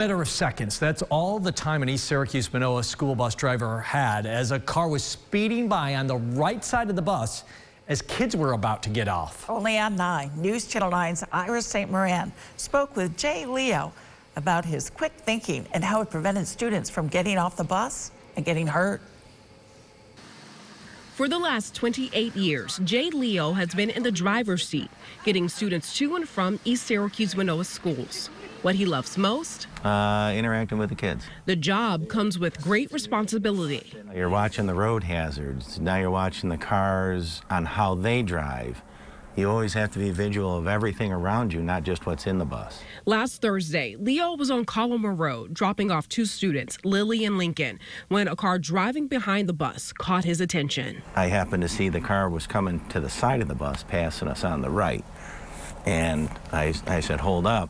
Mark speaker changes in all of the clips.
Speaker 1: Matter of seconds, that's all the time an East Syracuse Minoa school bus driver had as a car was speeding by on the right side of the bus as kids were about to get off.
Speaker 2: Only on 9, News Channel 9's Ira St. Moran spoke with Jay Leo about his quick thinking and how it prevented students from getting off the bus and getting hurt.
Speaker 3: For the last 28 years, Jay Leo has been in the driver's seat, getting students to and from East Syracuse Minoa schools. What he loves most?
Speaker 4: Uh, interacting with the kids.
Speaker 3: The job comes with great responsibility.
Speaker 4: You're watching the road hazards. Now you're watching the cars on how they drive. You always have to be visual of everything around you, not just what's in the bus.
Speaker 3: Last Thursday, Leo was on Collamer Road dropping off two students, Lily and Lincoln, when a car driving behind the bus caught his attention.
Speaker 4: I happened to see the car was coming to the side of the bus, passing us on the right. And I, I said, hold up.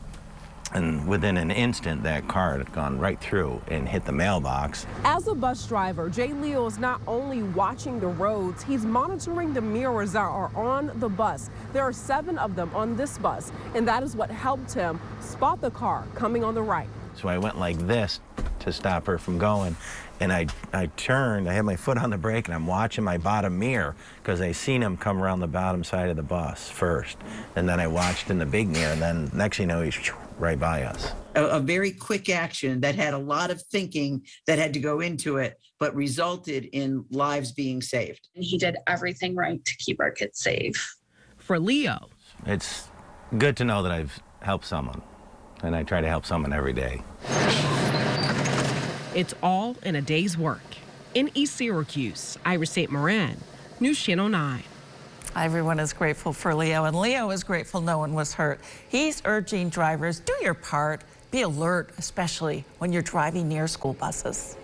Speaker 4: And within an instant, that car had gone right through and hit the mailbox.
Speaker 3: As a bus driver, Jay Leo is not only watching the roads, he's monitoring the mirrors that are on the bus. There are seven of them on this bus, and that is what helped him spot the car coming on the right.
Speaker 4: So I went like this to stop her from going. And I, I turned, I had my foot on the brake, and I'm watching my bottom mirror because I seen him come around the bottom side of the bus first. And then I watched in the big mirror, and then next thing you know, he's right by us.
Speaker 5: A, a very quick action that had a lot of thinking that had to go into it, but resulted in lives being saved.
Speaker 6: And he did everything right to keep our kids safe.
Speaker 3: For Leo,
Speaker 4: it's good to know that I've helped someone, and I try to help someone every day.
Speaker 3: It's all in a day's work. In East Syracuse, Ira St. Moran, News Channel 9.
Speaker 2: Everyone is grateful for Leo, and Leo is grateful no one was hurt. He's urging drivers, do your part. Be alert, especially when you're driving near school buses.